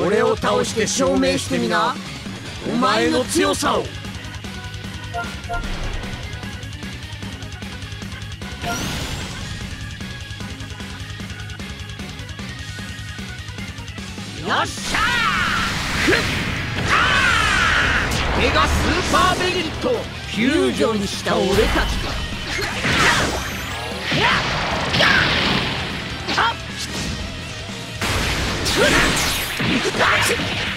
俺を倒して証明してみな。お前の強さを。よっしゃー！メガスーパーベギットフュージョンした俺たちか Thank you.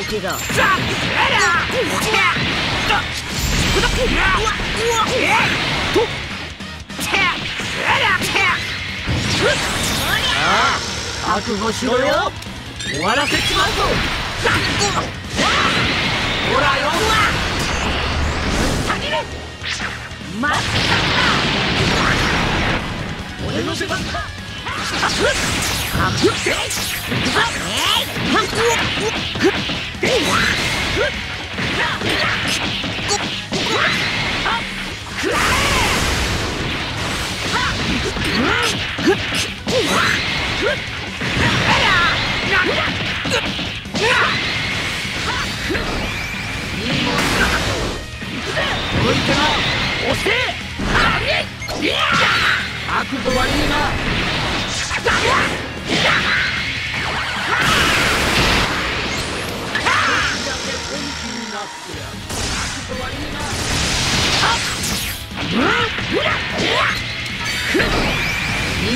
相手だ。覚悟しろよ。終わらせちまうぞ。ほらよ。待った。俺の出番か悪とはいいない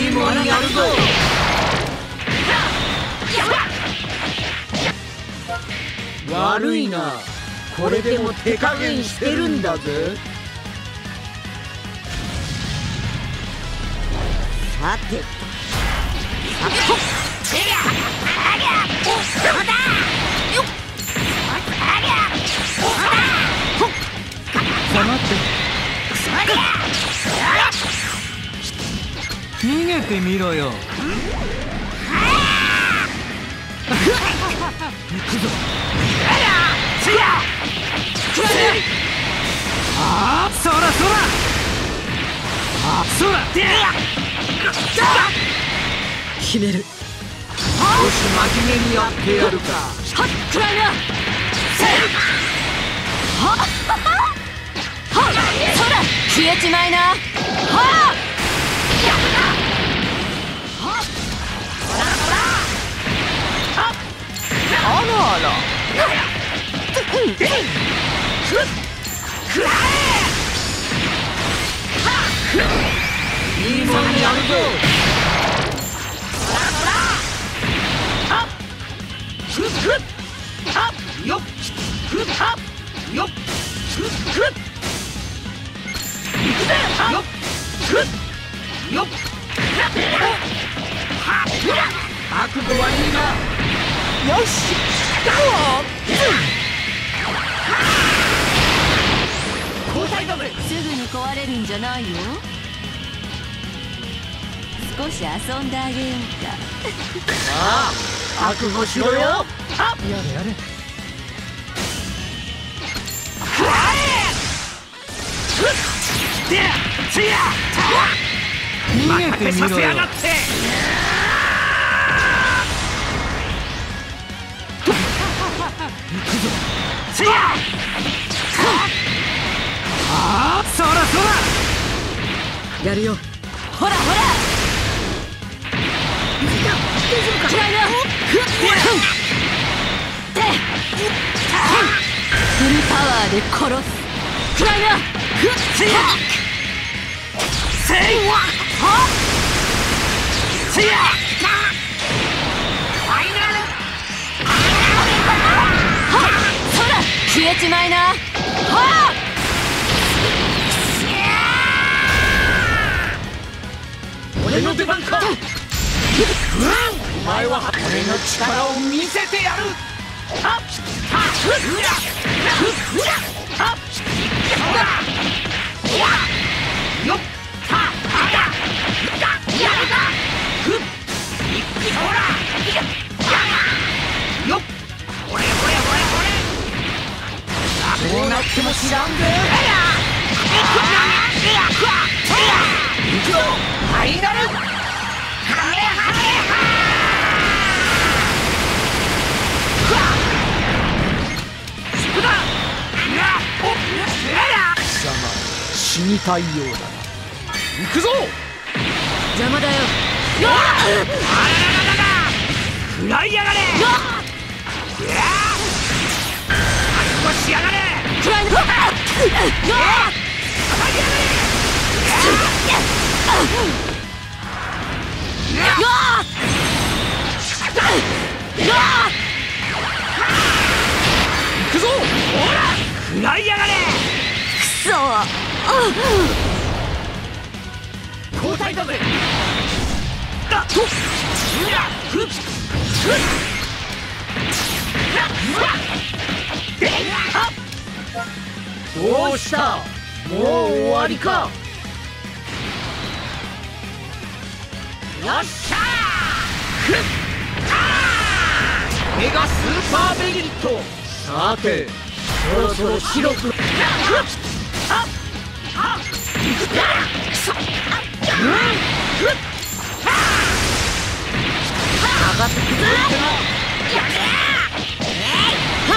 いもんやるぞ悪いな。これでも手加減してるんだぜ。さて逃げてみろよ。行くぞ。ああそらそらあそら決める。少し真面目にやってやるか。はっくらいな。はっはっはっそら消えちまいな。はっ。あらあらいいもん。やるぞよっよっ行くぜよっよっ覚悟はいいなよしすぐに壊れるんじゃないよ少し遊んであああ覚悟しろよやれやれ逃げてみろよああそらそらやるよ。ほらほら。フルで殺す。クライナせいはファイナル消えちまいなはあ俺の出番かお前は俺の力を見せてやる。はっ。はっふらふっふらはっほらやよっはっはやややだふっいっほらややよっほれほれほれほれこうなっても知らんで行くファイナル死にたいようだな。行くぞ！邪魔だよ。よあららららら食らいやがれよあっしやがれくらいのよ行らいやがれ！くそ交代だぜだとうらふっふっどうしたもう終わりかよっしゃーふっメガスーパーベギットさてそろそろ白くふっあっあっいくくそうんふっ上がってくぞやめこ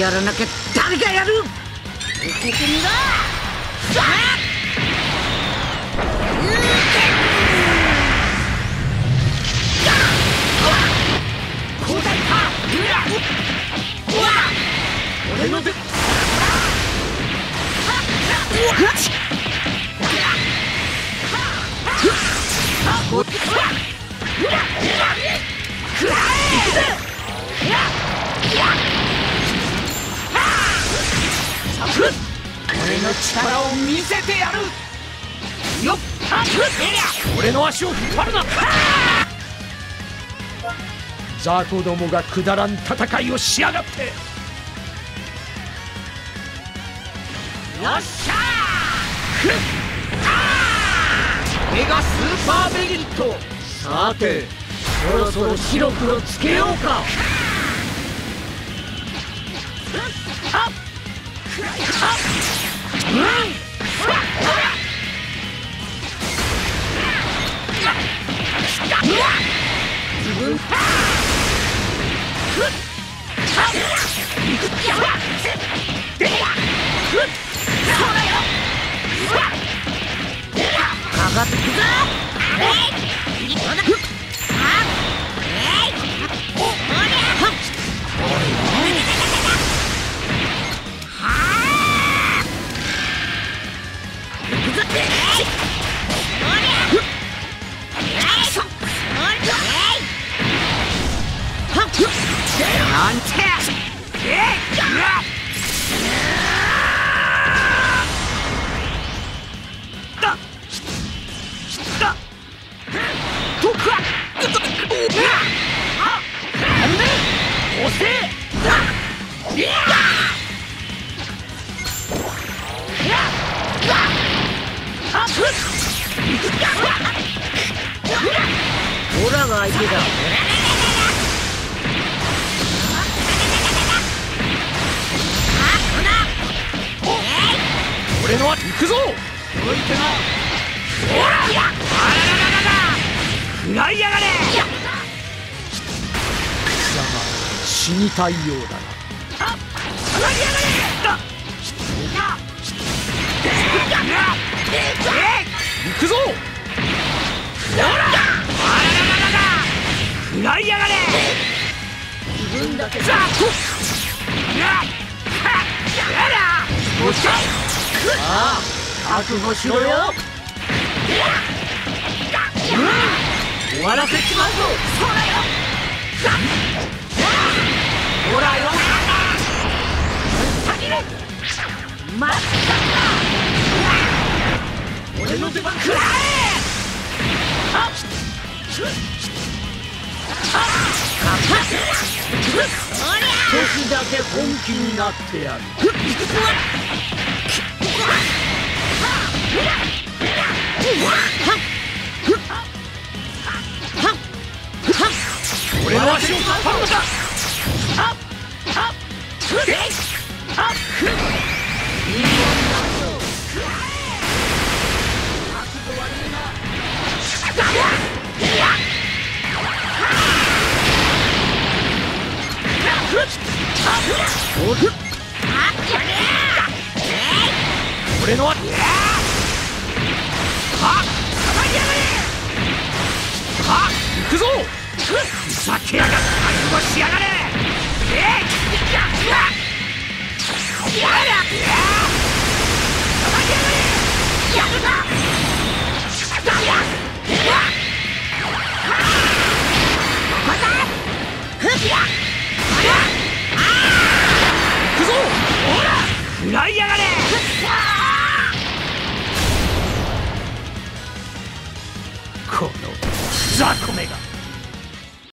やらなきゃ誰がやる？受けてみろの力を見せてやる。よっ俺の足を引っ張るな。雑魚どもがくだらん戦いをしやがって。よっしゃー。ふっメガスーパーベギット。さてそろそろ白黒つけようか。はっはっ。かかってくぞは死にたいようだな。やがれっ行くぞ。ほらあらららら食らいやがれ。自分だけザッら。しゃ。ああ覚悟しろよ。終わらせちまうぞ。そよ。ほらよ。先れまった俺の出番くらえっだけ本気になってやる俺の足を引っ張るのだな食らいやがれ！この雑魚めが。